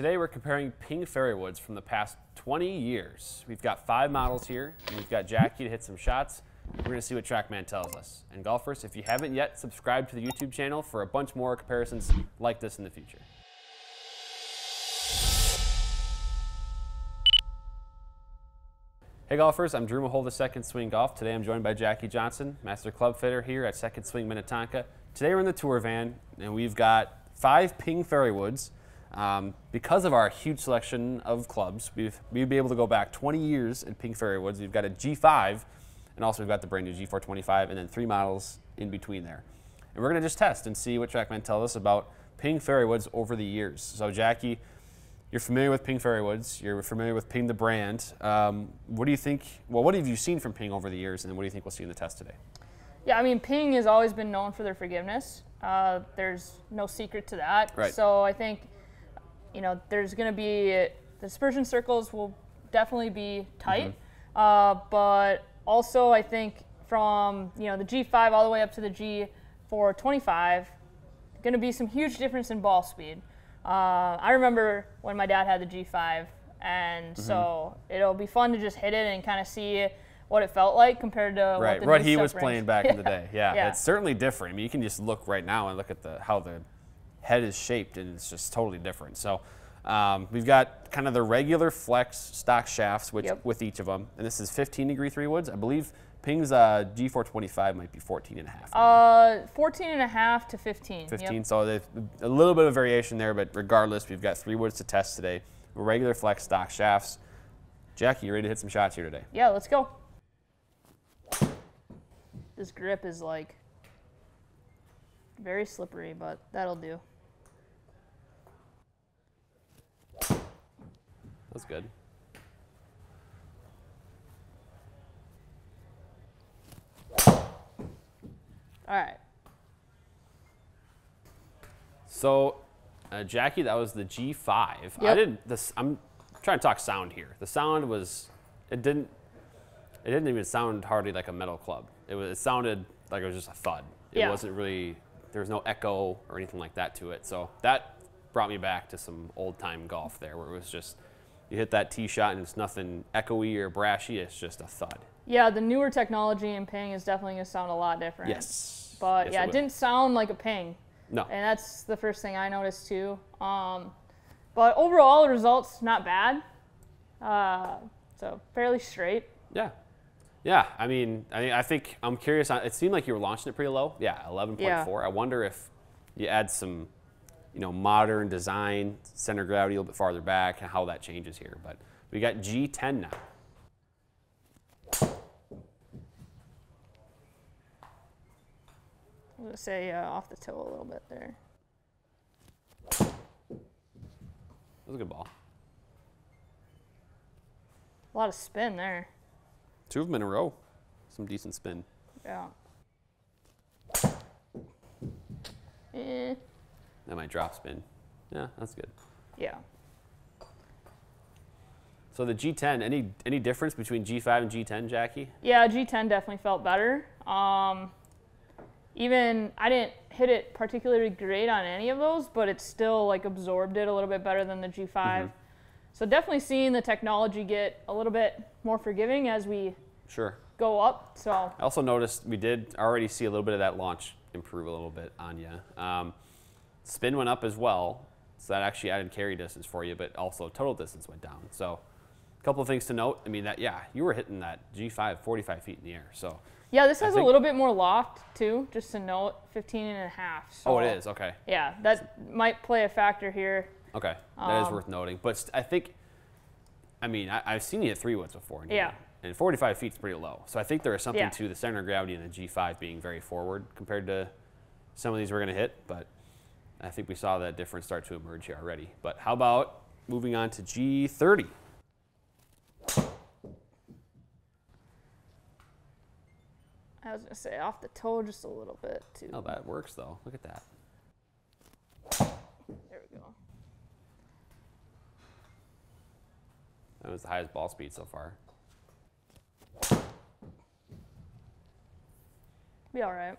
Today we're comparing Ping fairway woods from the past 20 years. We've got five models here, and we've got Jackie to hit some shots. We're to see what TrackMan tells us. And golfers, if you haven't yet, subscribe to the YouTube channel for a bunch more comparisons like this in the future. Hey golfers, I'm Drew Mahowald of Second Swing Golf. Today I'm joined by Jackie Johnson, Master Club Fitter here at Second Swing Minnetonka. Today we're in the tour van and we've got five Ping fairway woods. Um, because of our huge selection of clubs, we've, we'd be able to go back 20 years in Ping fairway woods. We've got a G5 and also we've got the brand new G425 and then three models in between there. And we're going to just test and see what TrackMan tells us about Ping fairway woods over the years. So Jackie, you're familiar with Ping fairway woods. You're familiar with Ping the brand. Um, what do you think? Well, what have you seen from Ping over the years, and what do you think we'll see in the test today? Yeah, I mean, Ping has always been known for their forgiveness. Uh, there's no secret to that. Right. So I think, you know, there's going to be the dispersion circles will definitely be tight, Mm-hmm. uh, but also I think from you know the G5 all the way up to the G425, going to be some huge difference in ball speed. Uh, I remember when my dad had the G5, and Mm-hmm. so it'll be fun to just hit it and kind of see what it felt like compared to right, what, the what he was brings. playing back in the day. Yeah, Yeah. it's certainly different. I mean, you can just look right now and look at the how the head is shaped, and it's just totally different. So um, we've got kind of the regular flex stock shafts, which Yep. with each of them, and this is 15 degree three woods. I believe Ping's uh, G425 might be 14 and a half. Uh, 14 and a half to 15. 15. Yep. So a little bit of variation there, but regardless, we've got three woods to test today. Regular flex stock shafts. Jackie, you ready to hit some shots here today? Yeah, let's go. This grip is like very slippery, but that'll do. That's good. All right. So, uh, Jackie, that was the G5. I didn't. This I'm trying to talk sound here. The sound was. It didn't. It didn't even sound hardly like a metal club. It was. It sounded like it was just a thud. It Yeah. wasn't really. There was no echo or anything like that to it. So that brought me back to some old time golf there, where it was just. You hit that tee shot and it's nothing echoey or brashy. It's just a thud. Yeah, the newer technology in ping is definitely going to sound a lot different. Yes. But Yes, yeah, it it didn't sound like a ping. No. And that's the first thing I noticed too. Um, but overall, the results not bad. Uh, so fairly straight. Yeah. Yeah, I mean, I, I think I'm curious. It seemed like you were launching it pretty low. Yeah, 11.4. Yeah. I wonder if you add some, you know, modern design, center gravity a little bit farther back, and how that changes here. But we got G10 now. I'm to say uh, off the toe a little bit there. That was a good ball. A lot of spin there. Two of them in a row. Some decent spin. Yeah. Eh, That my drop spin. Yeah, that's good. yeah. So the G10, any any difference between G5 and G10, Jackie? Yeah, G10 definitely felt better. Um, even I didn't hit it particularly great on any of those, but it still like absorbed it a little bit better than the G5. So definitely seeing the technology get a little bit more forgiving as we Sure. go up. So I also noticed we did already see a little bit of that launch improve a little bit on you. Um, spin went up as well, so that actually added carry distance for you, but also total distance went down. So a couple of things to note. I mean, that yeah, you were hitting that G5 45 feet in the air. So yeah, this has a little bit more loft too. Just to note, 15 and a half. So oh, it is okay. Yeah, that might play a factor here. Okay, that is Um, worth noting. But I think, I mean, I, I've seen you hit three woods before. and you- Yeah. And 45 feet is pretty low. So I think there is something Yeah. to the center of gravity in the G5 being very forward compared to some of these we're going to hit. But I think we saw that difference start to emerge here already. But how about moving on to G30? I was gonna say off the toe just a little bit too. Oh, that works though. Look at that. There we go. That was the highest ball speed so far. Be all right.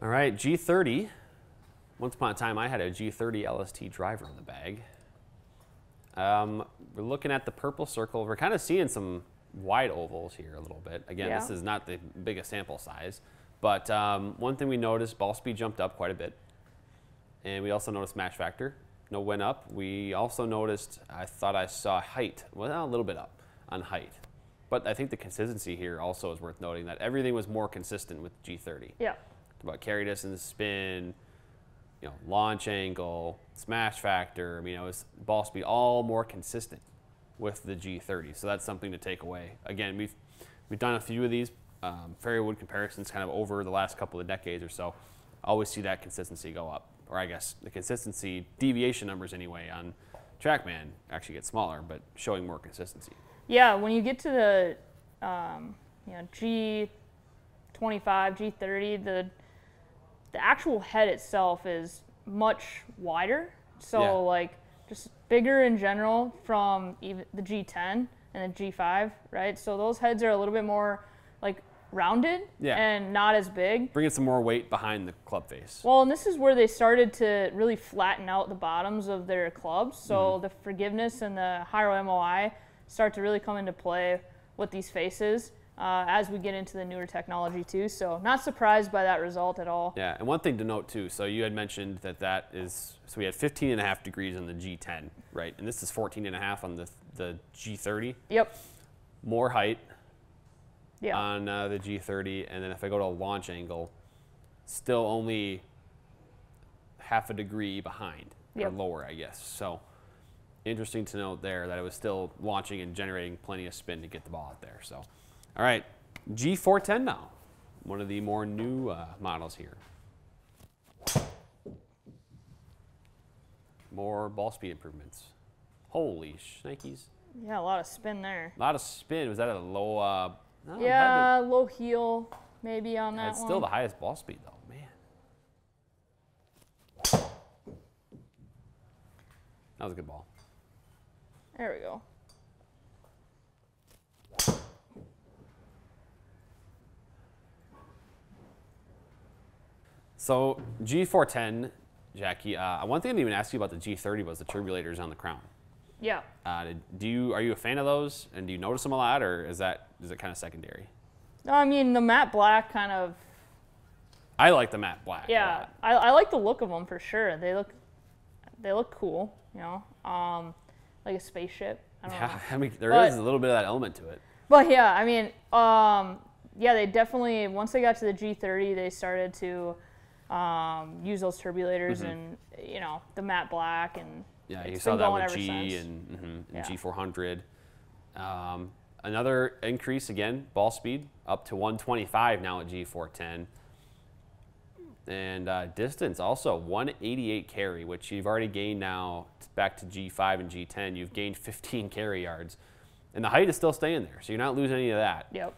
All right, G30. once upon a time, I had a G30 LST driver in the bag. Um, we're looking at the purple circle. We're kind of seeing some wide ovals here a little bit. Again, this is not the biggest sample size, but um, one thing we noticed, ball speed jumped up quite a bit, and we also noticed smash factor. No went up. We also noticed. I thought I saw height. Well, a little bit up on height, but I think the consistency here also is worth noting that everything was more consistent with G30 Yeah. About carry distance, spin, you know, launch angle, smash factor. I mean, it was ball speed, all more consistent with the G30. So that's something to take away. Again, we've we've done a few of these um, fairway wood comparisons kind of over the last couple of decades or so. Always see that consistency go up, or I guess the consistency deviation numbers anyway on TrackMan actually get smaller, but showing more consistency. Yeah, when you get to the um, you know G twenty five, G thirty, the the actual head itself is much wider. So Yeah. like just bigger in general from even the G ten and the G five, right? So those heads are a little bit more like rounded Yeah. and not as big. Bringing some more weight behind the club face. Well, and this is where they started to really flatten out the bottoms of their clubs. So mm-hmm. the forgiveness and the higher MOI start to really come into play with these faces uh, as we get into the newer technology too. So not surprised by that result at all. Yeah, and one thing to note too. So you had mentioned that that is so we had 15 and a half degrees on the G10, right? And this is 14 and a half on the the G30. Yep. More height Yeah. on uh, the G30, and then if I go to a launch angle, still only half a degree behind or lower, I guess. So interesting to note there that it was still launching and generating plenty of spin to get the ball out there. So, all right, G410 now, one of the more new uh, models here. More ball speed improvements. Holy shnikes. yeah, a lot of spin there. A lot of spin. Was that a low? Uh, no, Yeah, low heel maybe on that it's one. still the highest ball speed though, man. That was a good ball. there we go. So G410, Jackie. Uh, one thing I didn't even ask you about the G30 was the turbulators on the crown. Yeah. Uh, do you are you a fan of those, and do you notice them a lot, or is that is it kind of secondary? No, I mean the matte black kind of. I like the matte black. Yeah. I, I like the look of them for sure. They look, they look cool. You know, um, like a spaceship. I don't know. I mean there is But- a little bit of that element to it. But yeah, I mean, um, yeah, they definitely once they got to the G30, they started to um, use those turbulators and you know the matte black and Yeah, you saw that with G and, mhm, and Yeah. G400. Um, another increase again, ball speed up to 125 now at G410. And uh, distance also 188 carry, which you've already gained now back to G5 and G10. You've gained 15 carry yards. And the height is still staying there, so you're not losing any of that. Yep.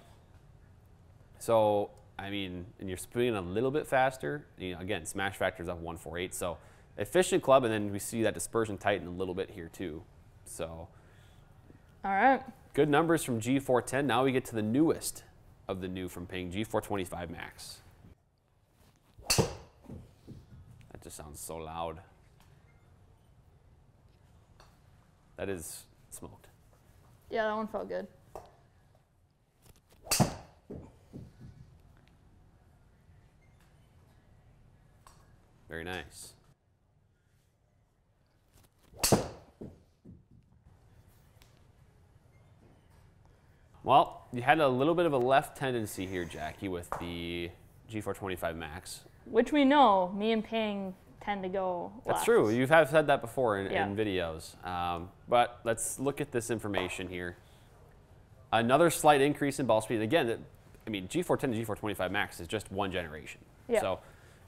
So, I mean, and you're spinning a little bit faster. You know, again, smash factor is up 148. So, efficient club, and then we see that dispersion tighten a little bit here too. So, All right. good numbers from G410. Now we get to the newest of the new from Ping, G425 Max. That just sounds so loud. That is smoked. Yeah, that one felt good. Very nice. Well, you had a little bit of a left tendency here, Jackie, with the G425 Max. Which we know, me and Ping tend to go. That's true. You have said that before in, Yeah. in videos. Um, but let's look at this information here. Another slight increase in ball speed. Again, I mean, G410 to G425 Max is just one generation. Yeah. So,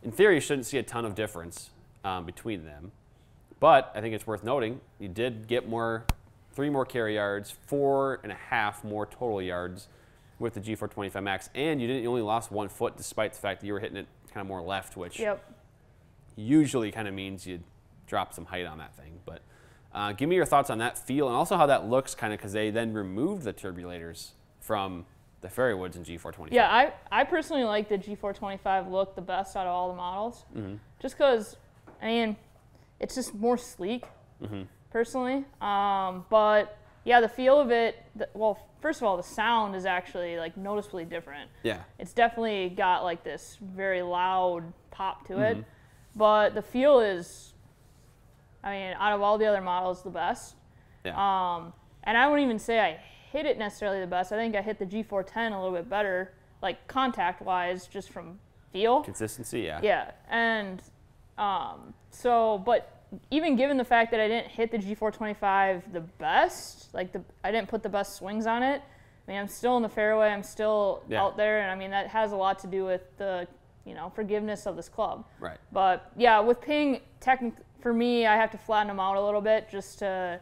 in theory, you shouldn't see a ton of difference um, between them. But I think it's worth noting you did get more, three more carry yards, four and a half more total yards with the G425 Max, and you didn't. You only lost one foot, despite the fact that you were hitting it kind of more left, which Yep. usually kind of means you drop some height on that thing. But uh, give me your thoughts on that feel and also how that looks, kind of because they then removed the turbulators from the fairway woods and G425. Yeah, I, I personally like the G425 look the best out of all the models. Mm-hmm. Just because I mean, it's just more sleek, personally. Um, but yeah, the feel of it. The, well, first of all, the sound is actually like noticeably different. Yeah. It's definitely got like this very loud pop to Mm-hmm. it, but the feel is, I mean, out of all the other models, the best. Yeah. Um, and I wouldn't even say I hit it necessarily the best. I think I hit the G410 a little bit better, like contact wise, just from feel. Consistency. Yeah. Yeah, and um, so, but even given the fact that I didn't hit the G425 the best, like the I didn't put the best swings on it. I mean, I'm still in the fairway. I'm still Yeah. out there, and I mean that has a lot to do with the you know forgiveness of this club. Right. But yeah, with ping, technic for me, I have to flatten them out a little bit just to,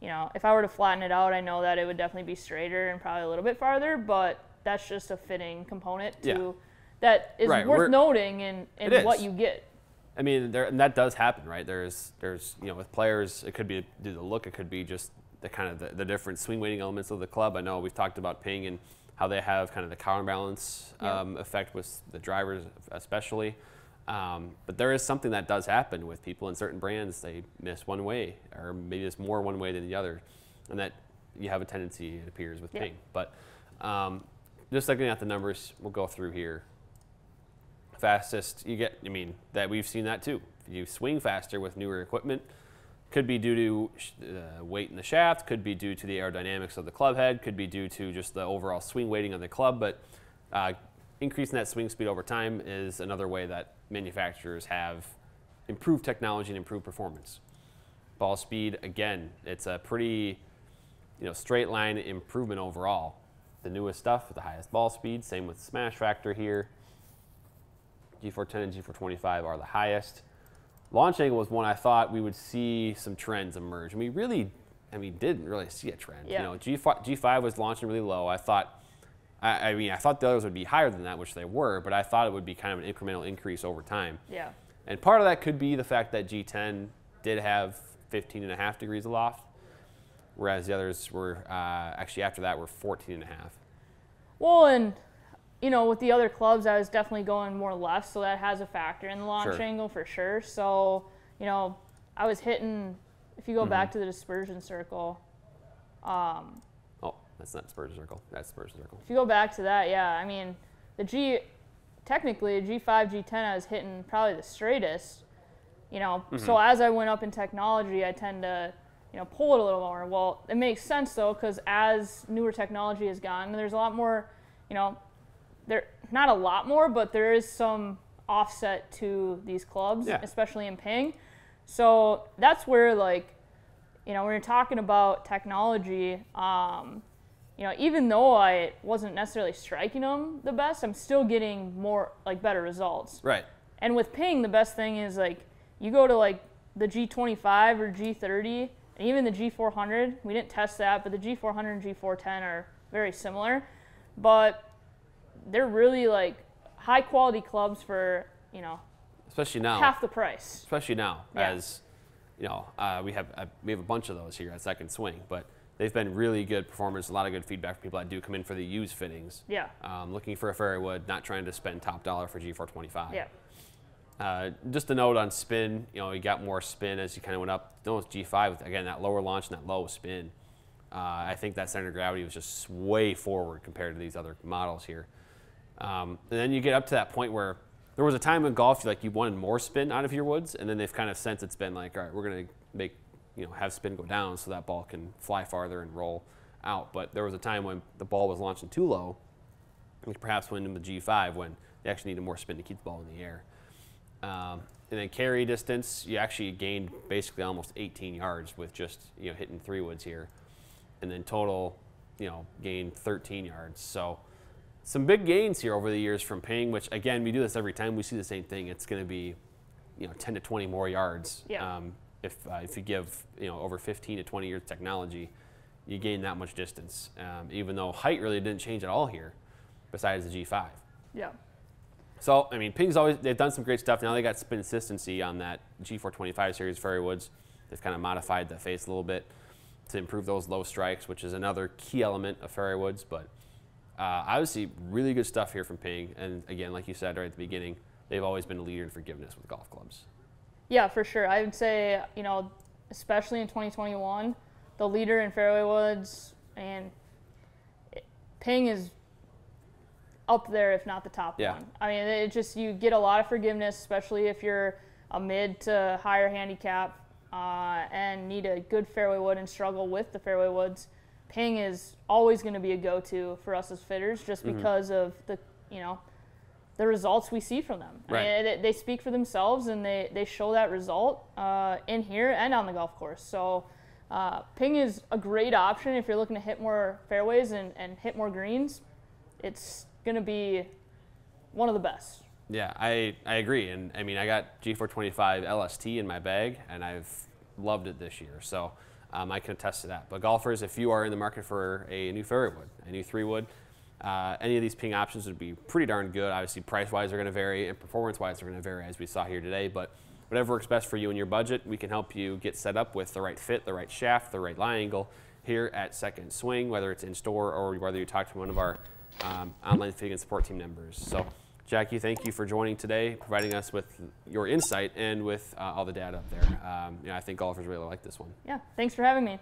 you know, if I were to flatten it out, I know that it would definitely be straighter and probably a little bit farther. But that's just a fitting component to Yeah. that is Right, worth we're- noting in, in what is. you get. I mean, there, and that does happen, right? There's, there's, you know, with players, it could be due to the look, it could be just the kind of the, the different swing weighting elements of the club. I know we've talked about ping and how they have kind of the counterbalance Yeah. um, effect with the drivers, especially. Um, but there is something that does happen with people in certain brands. They miss one way, or maybe it's more one way than the other, and that you have a tendency, it appears, with Yeah. ping. But um, just looking at the numbers, we'll go through here fastest you get i mean that we've seen that too you swing faster with newer equipment could be due to uh, weight in the shaft could be due to the aerodynamics of the club head could be due to just the overall swing weighting of the club but uh, increasing that swing speed over time is another way that manufacturers have improved technology and improved performance ball speed again it's a pretty you know straight line improvement overall the newest stuff with the highest ball speed same with smash factor here G410 and G425 are the highest. Launch angle was one I thought we would see some trends emerge, and we really, I mean, didn't really see a trend. Yeah. You know, G5, G5 was launching really low. I thought, I, I mean, I thought the others would be higher than that, which they were, but I thought it would be kind of an incremental increase over time. Yeah. And part of that could be the fact that G10 did have 15 and a half degrees aloft, whereas the others were uh, actually after that were 14 and a half. Well, and you know, with the other clubs, I was definitely going more left, so that has a factor in the launch Sure. angle for sure. So, you know, I was hitting. If you go Mm-hmm. back to the dispersion circle, um, that's not Spurs circle. That's Spurs circle. if you go back to that, yeah, I mean, the G, technically G5, G10, I was hitting probably the straightest. You know, so as I went up in technology, I tend to, you know, pull it a little more. Well, it makes sense though, because as newer technology has gone, there's a lot more, you know, there not a lot more, but there is some offset to these clubs, Yeah. especially in ping. So that's where like, you know, when you're talking about technology, um, you know, even though I wasn't necessarily striking them the best, I'm still getting more like better results. Right. And with ping, the best thing is like you go to like the G25 or G30 and even the G400. We didn't test that, but the G400 and G410 are very similar. But they're really like high quality clubs for, you know, Especially now. half the price. especially now Yeah. as you know uh, we have uh, we have a bunch of those here at second swing but they've been really good performers a lot of good feedback from people that do come in for the used fittings Yeah. um, looking for a fairway wood not trying to spend top dollar for g425 Yeah. uh, just a note on spin you know you got more spin as you kind of went up those g5 with, again that lower launch and that low spin uh, i think that center of gravity was just way forward compared to these other models here um, and then you get up to that point where there was a time in golf like you wanted more spin out of your woods, and then they've kind of since it's been like, all right, we're gonna make you know have spin go down so that ball can fly farther and roll out. But there was a time when the ball was launching too low, like perhaps when in the G5 when they actually needed more spin to keep the ball in the air. Um, and then carry distance, you actually gained basically almost 18 yards with just you know hitting three woods here, and then total, you know, gained 13 yards. So some big gains here over the years from ping, which again we do this every time we see the same thing. It's going to be, you know, 10 to 20 more yards. Yeah. Um, if uh, if you give you know over 15 to 20 years of technology, you gain that much distance. Um, even though height really didn't change at all here, besides the G5. Yeah. So I mean, Ping's always they've done some great stuff. Now they got spin consistency on that G425 series fairway woods. They've kind of modified the face a little bit to improve those low strikes, which is another key element of fairway woods. But uh, obviously, really good stuff here from Ping. And again, like you said right at the beginning, they've always been a leader in forgiveness with golf clubs. Yeah, for sure. I would say, you know, especially in 2021, the leader in fairway woods and Ping is up there, if not the top Yeah. one. I mean, it just you get a lot of forgiveness, especially if you're a mid to higher handicap uh, and need a good fairway wood and struggle with the fairway woods. Ping is always going to be a go-to for us as fitters, just Mm-hmm. because of the you know the results we see from them. I Right. mean, they, they speak for themselves and they, they show that result uh, in here and on the golf course. So uh, Ping is a great option if you're looking to hit more fairways and, and hit more greens. It's going to be one of the best. Yeah, I, I agree. And I mean, I got G425 LST in my bag, and I've loved it this year. So um, I can attest to that. But golfers, if you are in the market for a new fairway wood, a new three wood, uh, any of these ping options would be pretty darn good. Obviously, price wise, they're going to vary, and performance wise, they're going to vary, as we saw here today. But whatever works best for you and your budget, we can help you get set up with the right fit, the right shaft, the right lie angle here at Second Swing, whether it's in store or whether you talk to one of our um, online fitting and support team members. So, Jackie, thank you for joining today, providing us with your insight and with uh, all the data up there. Um, you know, I think golfers really like this one. Yeah, thanks for having me.